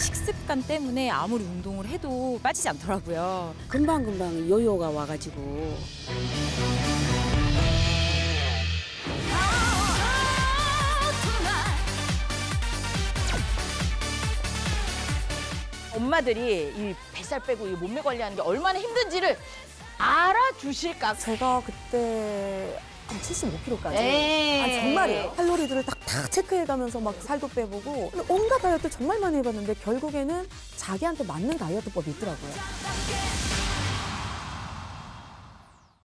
식습관 때문에 아무리 운동을 해도 빠지지 않더라고요. 금방금방 요요가 와가지고 엄마들이 이 뱃살 빼고 이 몸매 관리하는 게 얼마나 힘든지를 알아주실까? 제가 그때 한 75kg까지. 에이. 아, 정말이에요. 칼로리들을 딱, 다 체크해가면서 막 살도 빼보고 온갖 다이어트 정말 많이 해봤는데 결국에는 자기한테 맞는 다이어트법이 있더라고요.